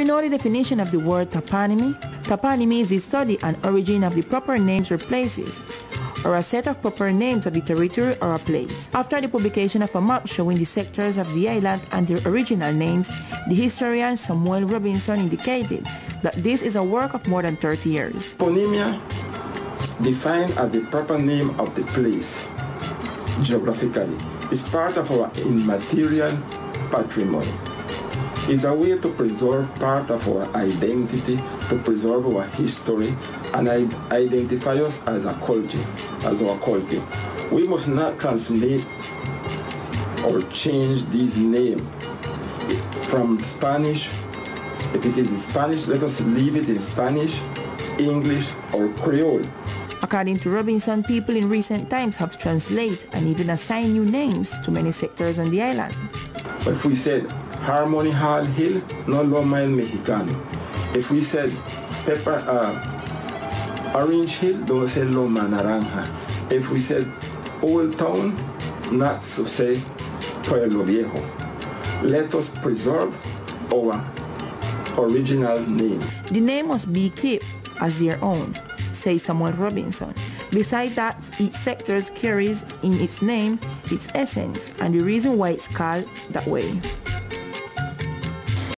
you know the definition of the word toponymy? Toponymy is the study and origin of the proper names or places, or a set of proper names of the territory or a place. After the publication of a map showing the sectors of the island and their original names, the historian Samuel Robinson indicated that this is a work of more than 30 years. Toponymia, defined as the proper name of the place geographically, is part of our immaterial patrimony. It's a way to preserve part of our identity, to preserve our history, and identify us as a culture, as our culture. We must not translate or change this name from Spanish. If it is Spanish, let us leave it in Spanish, English, or Creole. According to Robinson, people in recent times have translated and even assigned new names to many sectors on the island. If we said Harmony Hall Hill, no Loma El Mexicano. If we said Pepper, uh, Orange Hill, don't say Loma Naranja. If we said Old Town, not to say Pueblo Viejo. Let us preserve our original name. The name must be kept as their own, says Samuel Robinson. Besides that, each sector carries in its name its essence and the reason why it's called that way.